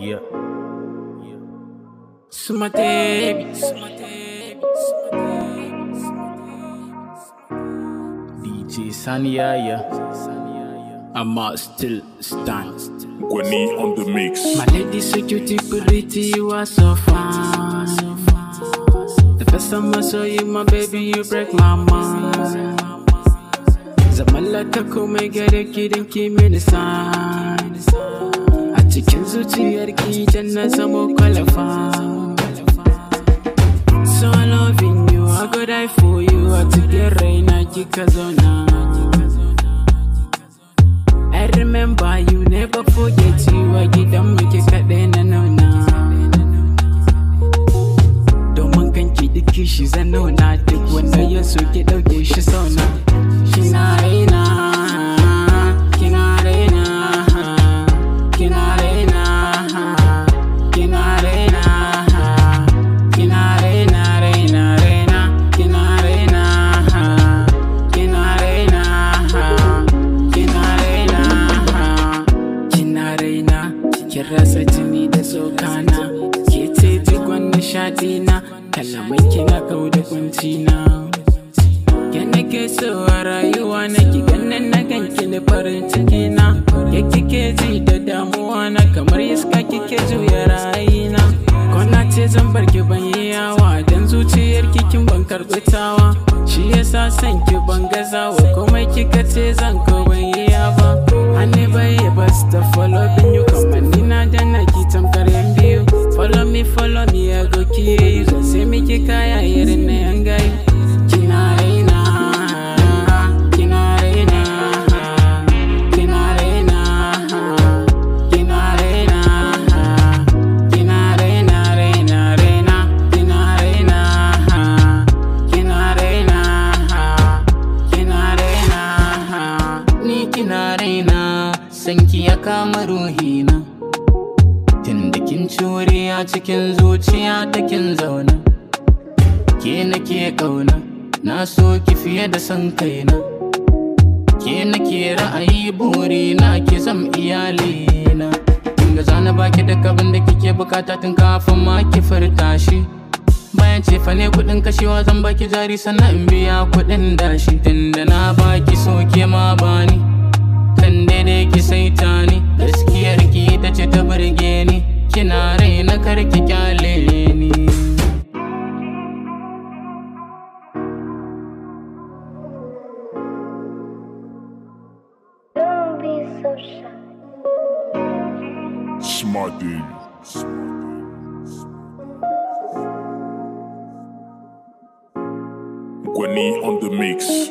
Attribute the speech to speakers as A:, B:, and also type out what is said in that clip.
A: Yeah. Sumatebi, Sumatebi, Sumatebi, DJ Sanya, yeah. I must still stand.
B: Gwani on the mix.
A: My lady security pretty, you are so fine. The first time I saw you, my baby, you break my mind. Zaman laka komai gare ki don ki mini sign. A cikin zuciyar ki dan na zamo kwalafa. So loving you, I go die for you. A cikin raina kika zauna. I remember you never forget you a gidan muke kaɗai na nuna. Domin kanki duk kishi zan nuna duk wanda ya so ki ɗauke shi sauna. Kina raina, rasa jini da tsokana, ke ce jigon kalamai kau da kuncina. Ke nake so a rayuwa na ki ganin na ganki farin ciki na. Kike ji da damuwa na kamar iska kike juya ra'ayina. Ko na ce zan bar ki ban yi yawa dan zuciyar kin ban karɓi tawa. Shi yasa san ki ban gazawa komai kika ce zan ko ban yi ba Hannu bai ya bas da follow
C: sanki ya kama ruhina. Tunda kin cure a cikin zuciya ta kin zauna. Ke nake ƙauna na so ki fiye da san kaina. Ke nake ra'ayi buri na ki zam iyalina. Kinga zana baki da abin da kike buƙata tun kafin ma ki furta shi. Bayan ce fa kuɗin kashewa zan baki jari sannan in biya kuɗin dashi. Tunda na baki so ke
B: Smart baby. Gwani on the mix.